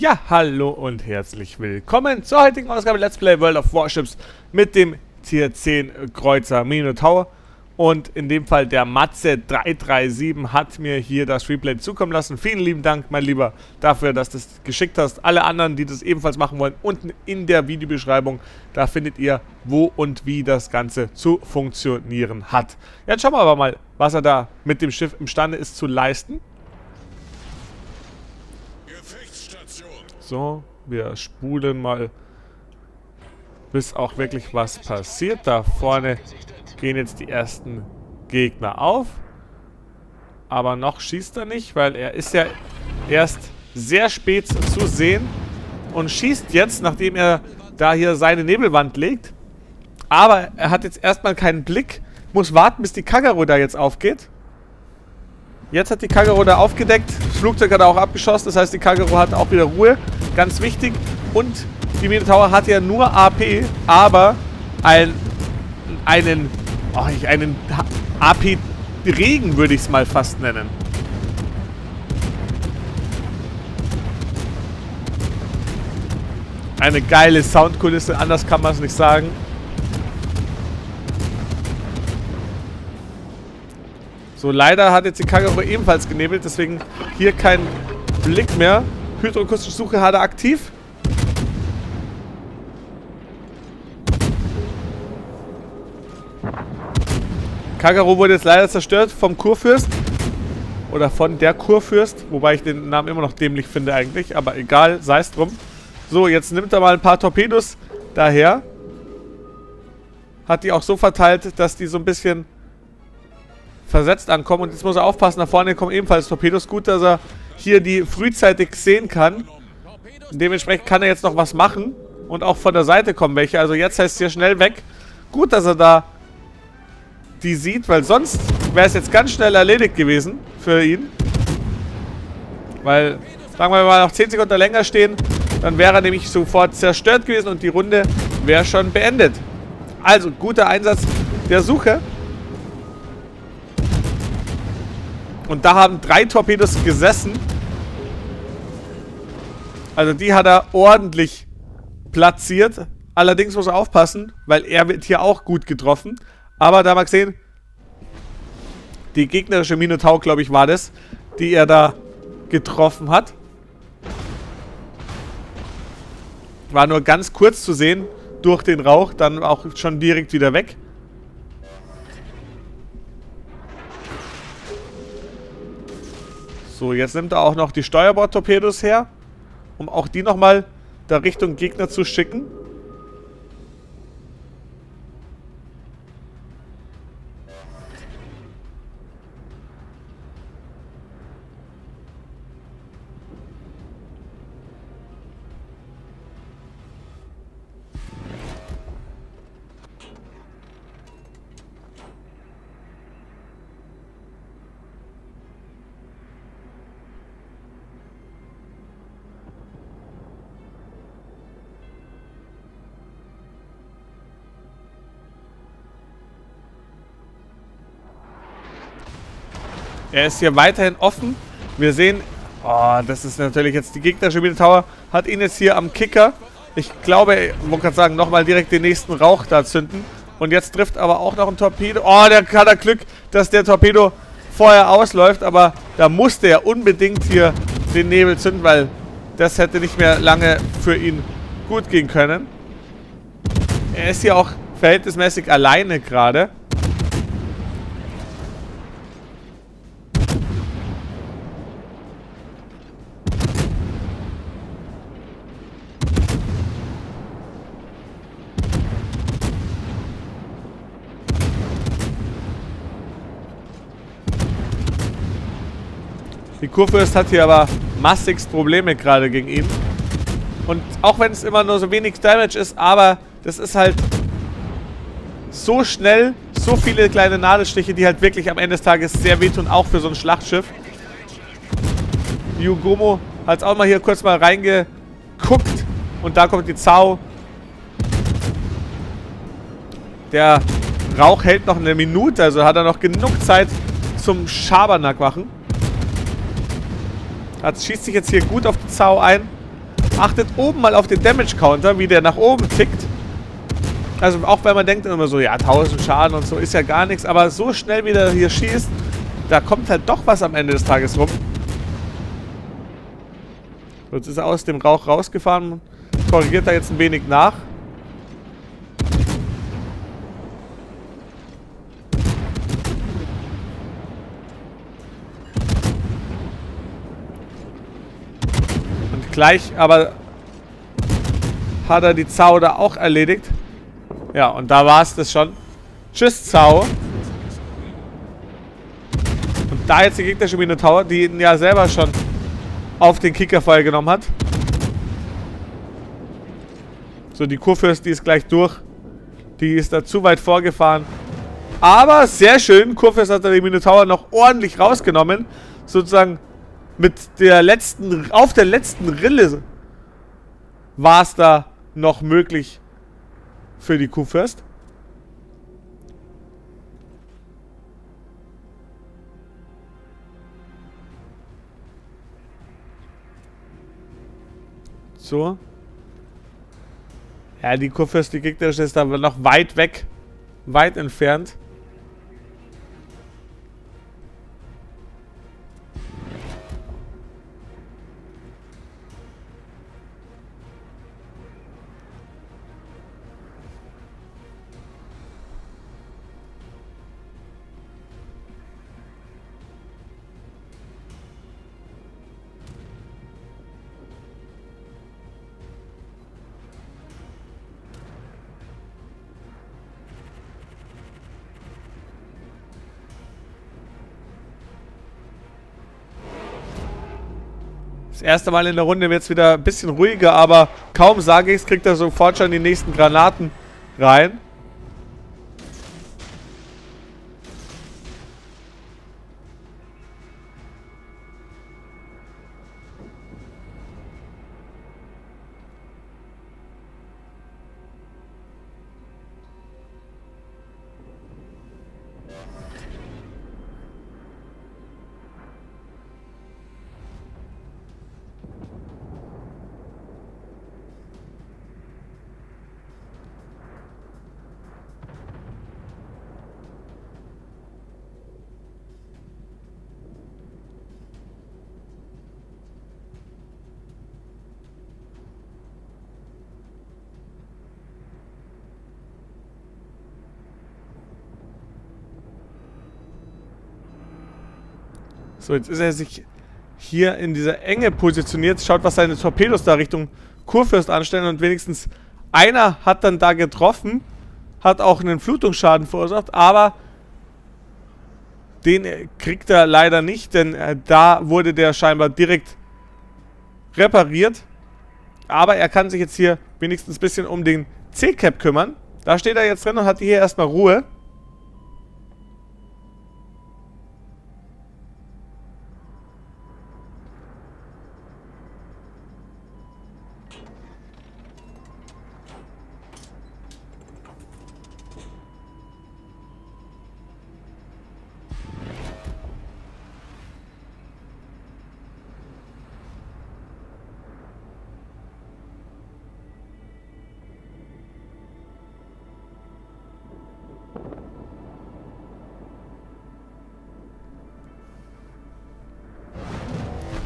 Ja, hallo und herzlich willkommen zur heutigen Ausgabe Let's Play World of Warships mit dem Tier 10 Kreuzer Minotaur. Und in dem Fall der Matze 337 hat mir hier das Replay zukommen lassen. Vielen lieben Dank, mein Lieber, dafür, dass du das geschickt hast. Alle anderen, die das ebenfalls machen wollen, unten in der Videobeschreibung, da findet ihr, wo und wie das Ganze zu funktionieren hat. Jetzt schauen wir aber mal, was er da mit dem Schiff imstande ist zu leisten. So, wir spulen mal, bis auch wirklich was passiert. Da vorne gehen jetzt die ersten Gegner auf. Aber noch schießt er nicht, weil er ist ja erst sehr spät zu sehen. Und schießt jetzt, nachdem er da hier seine Nebelwand legt. Aber er hat jetzt erstmal keinen Blick. Muss warten, bis die Kagero da jetzt aufgeht. Jetzt hat die Kagero da aufgedeckt. Das Flugzeug hat auch abgeschossen. Das heißt, die Kagero hat auch wieder Ruhe ganz wichtig. Und die Minotaur hat ja nur AP, aber ein, einen, oh, einen AP-Regen würde ich es mal fast nennen. Eine geile Soundkulisse, anders kann man es nicht sagen. So, leider hat jetzt die Kagero ebenfalls genebelt, deswegen hier kein Blick mehr. Hydroakustische Suche hat er aktiv. Kagaro wurde jetzt leider zerstört vom Kurfürst. Oder von der Kurfürst. Wobei ich den Namen immer noch dämlich finde eigentlich. Aber egal, sei es drum. So, jetzt nimmt er mal ein paar Torpedos daher. Hat die auch so verteilt, dass die so ein bisschen versetzt ankommen. Und jetzt muss er aufpassen, da vorne kommen ebenfalls Torpedos. Gut, dass er hier die frühzeitig sehen kann. Dementsprechend kann er jetzt noch was machen. Und auch von der Seite kommen welche. Also jetzt heißt es hier schnell weg. Gut, dass er da die sieht, weil sonst wäre es jetzt ganz schnell erledigt gewesen für ihn. Weil, sagen wir mal, noch 10 Sekunden länger stehen, dann wäre er nämlich sofort zerstört gewesen und die Runde wäre schon beendet. Also, guter Einsatz der Suche. Und da haben drei Torpedos gesessen. Also die hat er ordentlich platziert. Allerdings muss er aufpassen, weil er wird hier auch gut getroffen. Aber da mal gesehen, die gegnerische Minotaur, glaube ich, war das, die er da getroffen hat. War nur ganz kurz zu sehen durch den Rauch, dann auch schon direkt wieder weg. So, jetzt nimmt er auch noch die Steuerbord-Torpedos her, um auch die nochmal da Richtung Gegner zu schicken. Er ist hier weiterhin offen. Wir sehen, oh, das ist natürlich jetzt die gegnerische Minotaur, hat ihn jetzt hier am Kicker. Ich glaube, ich wollte gerade sagen, nochmal direkt den nächsten Rauch da zünden. Und jetzt trifft aber auch noch ein Torpedo. Oh, der hat er Glück, dass der Torpedo vorher ausläuft. Aber da musste er unbedingt hier den Nebel zünden, weil das hätte nicht mehr lange für ihn gut gehen können. Er ist hier auch verhältnismäßig alleine gerade. Die Kurfürst hat hier aber massigst Probleme gerade gegen ihn. Und auch wenn es immer nur so wenig Damage ist, aber das ist halt so schnell, so viele kleine Nadelstiche, die halt wirklich am Ende des Tages sehr wehtun, auch für so ein Schlachtschiff. Yugomo hat auch mal hier kurz mal reingeguckt und da kommt die Zau. Der Rauch hält noch eine Minute, also hat er noch genug Zeit zum Schabernack machen. Das schießt sich jetzt hier gut auf die Zau ein. Achtet oben mal auf den Damage Counter, wie der nach oben tickt. Also auch wenn man denkt immer so, ja, 1000 Schaden und so ist ja gar nichts. Aber so schnell wie der hier schießt, da kommt halt doch was am Ende des Tages rum. Jetzt ist er aus dem Rauch rausgefahren. Korrigiert da jetzt ein wenig nach. Und gleich aber hat er die Zau da auch erledigt. Ja, und da war es das schon. Tschüss, Zau. Und da jetzt die gegnerische Minotaur, die ihn ja selber schon auf den Kickerfall genommen hat. So, die Kurfürst, die ist gleich durch. Die ist da zu weit vorgefahren. Aber sehr schön. Kurfürst hat da die Minotaur noch ordentlich rausgenommen. Sozusagen mit der letzten, auf der letzten Rille war es da noch möglich für die Kurfürst. So. Ja, die Kurfürst, die gegnerische ist aber noch weit weg. Weit entfernt. Das erste Mal in der Runde wird es wieder ein bisschen ruhiger, aber kaum sage ich es, kriegt er sofort schon die nächsten Granaten rein. So, jetzt ist er sich hier in dieser Enge positioniert. Schaut, was seine Torpedos da Richtung Kurfürst anstellen. Und wenigstens einer hat dann da getroffen. Hat auch einen Flutungsschaden verursacht. Aber den kriegt er leider nicht. Denn äh, da wurde der scheinbar direkt repariert. Aber er kann sich jetzt hier wenigstens ein bisschen um den C-Cap kümmern. Da steht er jetzt drin und hat hier erstmal Ruhe.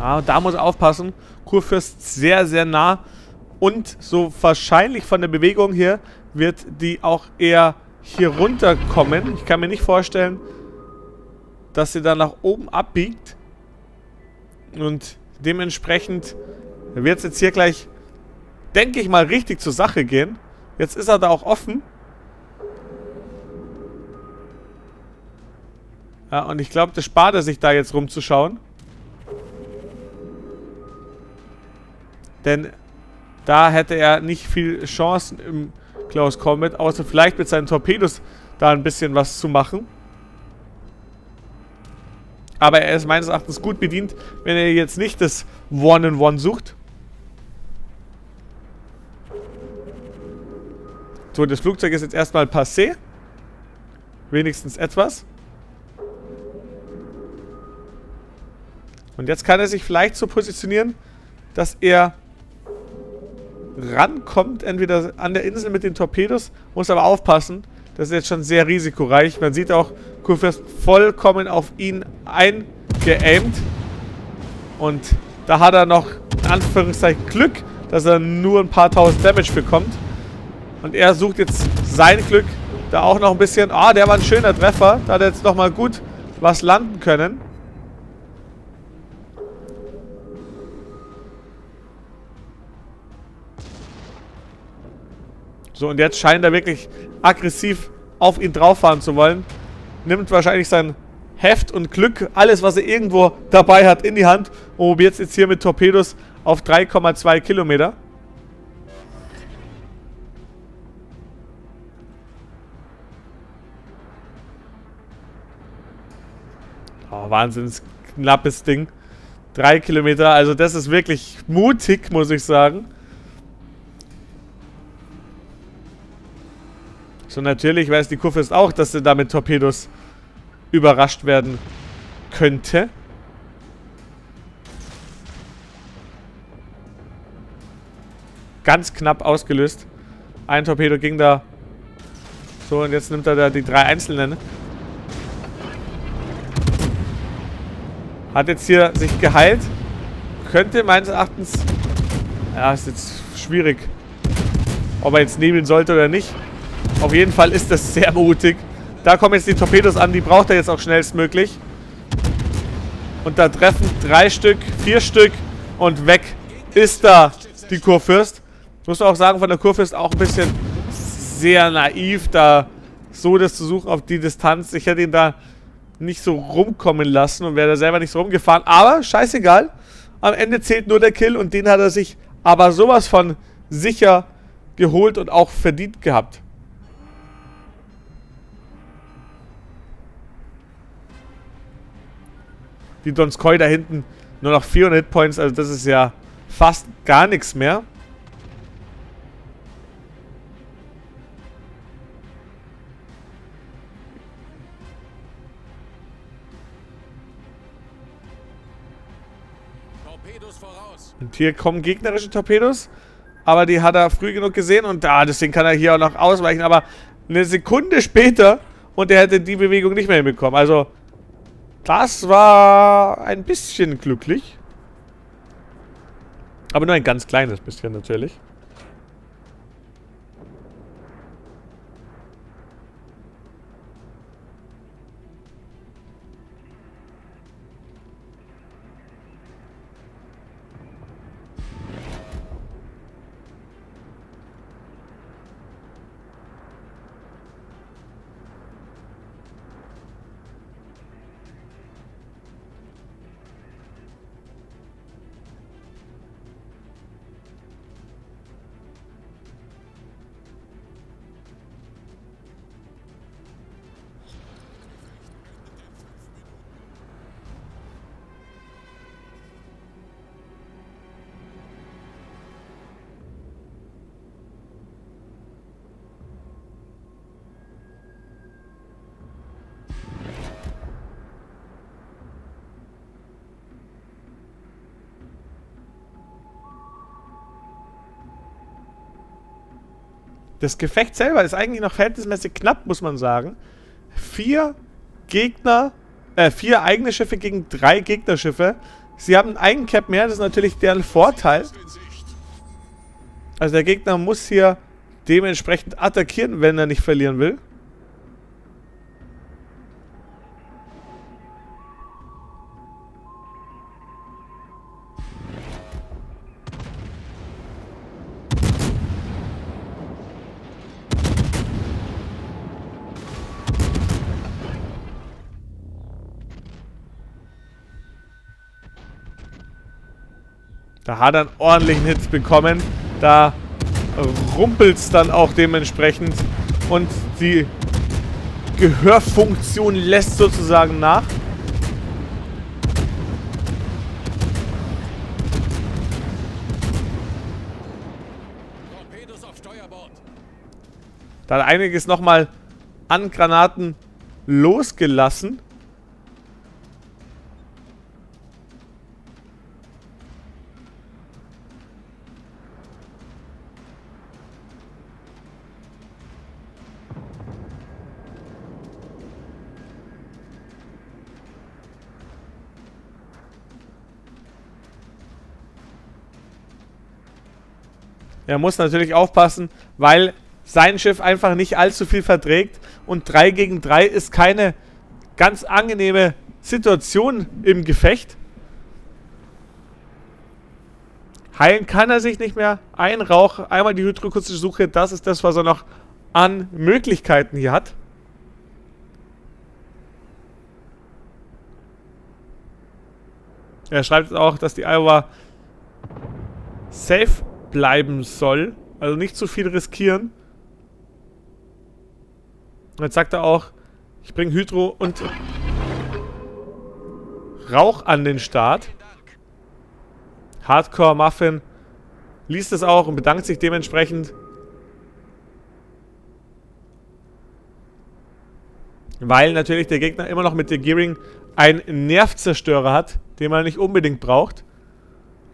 Ah, da muss aufpassen. Kurfürst sehr, sehr nah. Und so wahrscheinlich von der Bewegung hier wird die auch eher hier runterkommen. Ich kann mir nicht vorstellen, dass sie dann nach oben abbiegt. Und dementsprechend wird es jetzt hier gleich, denke ich mal, richtig zur Sache gehen. Jetzt ist er da auch offen. Ja, und ich glaube, das spart er sich da jetzt rumzuschauen. Denn da hätte er nicht viel Chancen im Close Combat, außer vielleicht mit seinen Torpedos da ein bisschen was zu machen. Aber er ist meines Erachtens gut bedient, wenn er jetzt nicht das One-in-One -One sucht. So, das Flugzeug ist jetzt erstmal passé. Wenigstens etwas. Und jetzt kann er sich vielleicht so positionieren, dass er rankommt, entweder an der Insel mit den Torpedos, muss aber aufpassen. Das ist jetzt schon sehr risikoreich. Man sieht auch, Kurfürst vollkommen auf ihn eingeaimt. Und da hat er noch, in Anführungszeichen, Glück, dass er nur ein paar tausend Damage bekommt. Und er sucht jetzt sein Glück da auch noch ein bisschen. Ah, der war ein schöner Treffer. Da hat er jetzt nochmal gut was landen können. So, und jetzt scheint er wirklich aggressiv auf ihn drauf fahren zu wollen. Nimmt wahrscheinlich sein Heft und Glück, alles, was er irgendwo dabei hat, in die Hand. Und probiert jetzt hier mit Torpedos auf 3,2 Kilometer. Oh, wahnsinns knappes Ding. Drei Kilometer, also das ist wirklich mutig, muss ich sagen. So, natürlich weiß die Kurfürst auch, dass sie damit Torpedos überrascht werden könnte. Ganz knapp ausgelöst. Ein Torpedo ging da. So, und jetzt nimmt er da die drei einzelnen. Hat jetzt hier sich geheilt. Könnte meines Erachtens... Ja, ist jetzt schwierig. Ob er jetzt nebeln sollte oder nicht. Auf jeden Fall ist das sehr mutig. Da kommen jetzt die Torpedos an, die braucht er jetzt auch schnellstmöglich. Und da treffen drei Stück, vier Stück und weg ist da die Kurfürst. Muss man auch sagen, von der Kurfürst auch ein bisschen sehr naiv, da so das zu suchen auf die Distanz. Ich hätte ihn da nicht so rumkommen lassen und wäre da selber nicht so rumgefahren. Aber scheißegal. Am Ende zählt nur der Kill und den hat er sich aber sowas von sicher geholt und auch verdient gehabt. Die Donskoi da hinten nur noch 400 Hitpoints. Also das ist ja fast gar nichts mehr. Und hier kommen gegnerische Torpedos. Aber die hat er früh genug gesehen. Und da, deswegen kann er hier auch noch ausweichen. Aber eine Sekunde später und er hätte die Bewegung nicht mehr hinbekommen. Also das war ein bisschen glücklich. Aber nur ein ganz kleines bisschen natürlich. Das Gefecht selber ist eigentlich noch verhältnismäßig knapp, muss man sagen. Vier Gegner, äh, vier eigene Schiffe gegen drei Gegnerschiffe. Sie haben einen Cap mehr, das ist natürlich deren Vorteil. Also der Gegner muss hier dementsprechend attackieren, wenn er nicht verlieren will. Da hat er einen ordentlichen Hit bekommen. Da rumpelt es dann auch dementsprechend. Und die Gehörfunktion lässt sozusagen nach. Da hat einiges nochmal an Granaten losgelassen. Er muss natürlich aufpassen, weil sein Schiff einfach nicht allzu viel verträgt. Und 3 gegen 3 ist keine ganz angenehme Situation im Gefecht. Heilen kann er sich nicht mehr. Ein Rauch, einmal die hydrokustische Suche, das ist das, was er noch an Möglichkeiten hier hat. Er schreibt auch, dass die Iowa safe bleiben soll. Also nicht zu viel riskieren. Und jetzt sagt er auch, ich bringe Hydro und Rauch an den Start. Hardcore Muffin liest es auch und bedankt sich dementsprechend. Weil natürlich der Gegner immer noch mit der Gearing einen Nervzerstörer hat, den man nicht unbedingt braucht.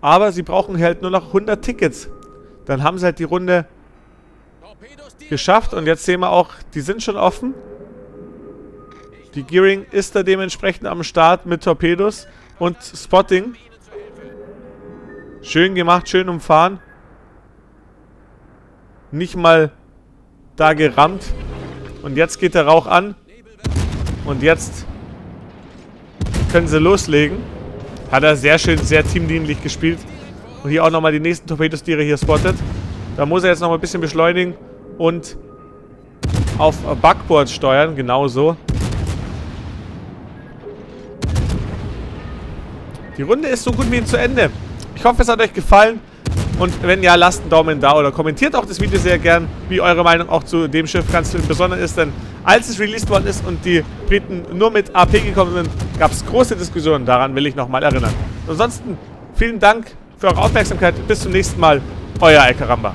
Aber sie brauchen halt nur noch 100 Tickets. Dann haben sie halt die Runde geschafft. Und jetzt sehen wir auch, die sind schon offen. Die Gearing ist da dementsprechend am Start mit Torpedos und Spotting. Schön gemacht, schön umfahren. Nicht mal da gerammt. Und jetzt geht der Rauch an. Und jetzt können sie loslegen. Hat er sehr schön, sehr teamdienlich gespielt. Und hier auch nochmal die nächsten Torpedos, die er hier spottet. Da muss er jetzt nochmal ein bisschen beschleunigen und auf Backboard steuern, genauso. Die Runde ist so gut wie zu Ende. Ich hoffe, es hat euch gefallen. Und wenn ja, lasst einen Daumen da oder kommentiert auch das Video sehr gern, wie eure Meinung auch zu dem Schiff ganz besonders ist. Denn als es released worden ist und die Briten nur mit AP gekommen sind, gab es große Diskussionen. Daran will ich nochmal erinnern. Ansonsten vielen Dank für eure Aufmerksamkeit. Bis zum nächsten Mal. Euer Alcaramba.